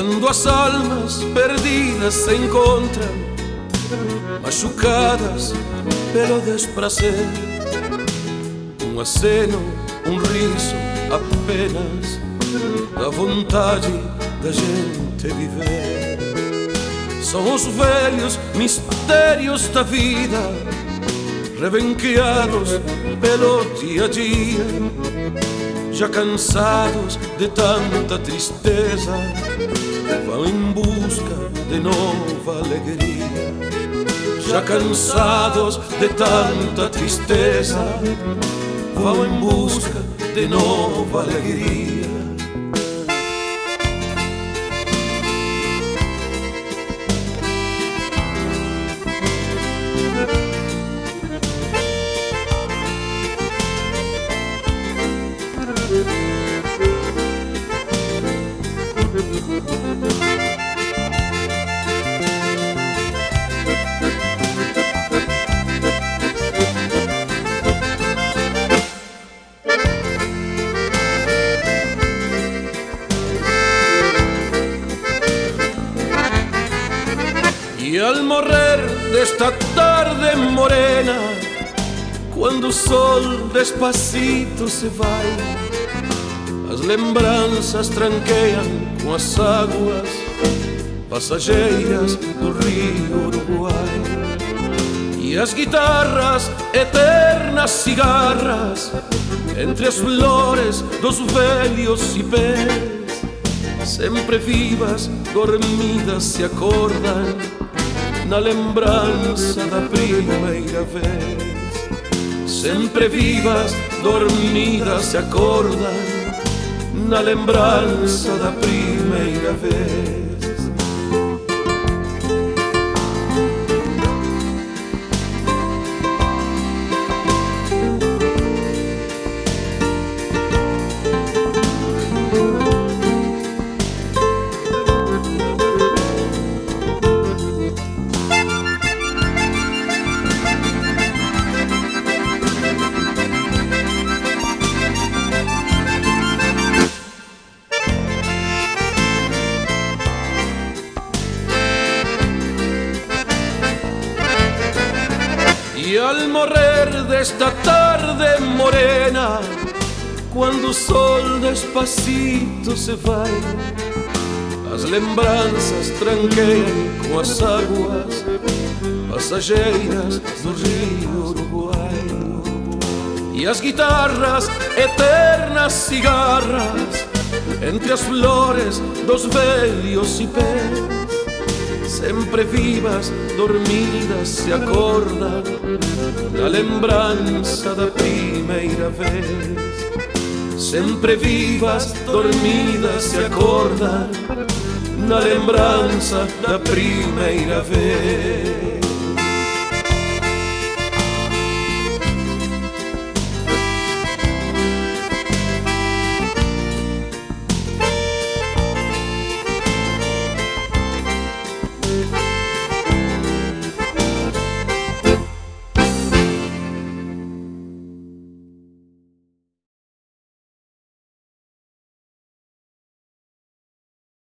Quando as almas perdidas se encontram, machucadas pelo desprazer, um aceno, um riso apenas da vontade da gente viver. São os velhos mistérios da vida, rebenqueados pelo dia a dia, já cansados de tanta tristeza, busca de nova alegria. Já cansados de tanta tristeza, vão em busca de nova alegria. Y al morrer de esta tarde morena, cuando el sol despacito se vai, as lembranças tranquean com as águas passageiras do rio Uruguai. E as guitarras, eternas cigarras, entre as flores dos velhos cipés, sempre vivas, dormidas se acordam na lembranza da primeira vez Sempre vivas, dormidas se acordan. Na lembranza da primeira vez Y al morrer de esta tarde morena, cuando el sol despacito se va, as lembranças tranqueiam com as águas passageiras do rio Uruguai. E as guitarras, eternas cigarras, entre as flores dos velhos cipés, sempre vivas, dormidas, se acordam da lembrança da primeira vez. Sempre vivas, dormidas, se acordam na lembrança da primeira vez.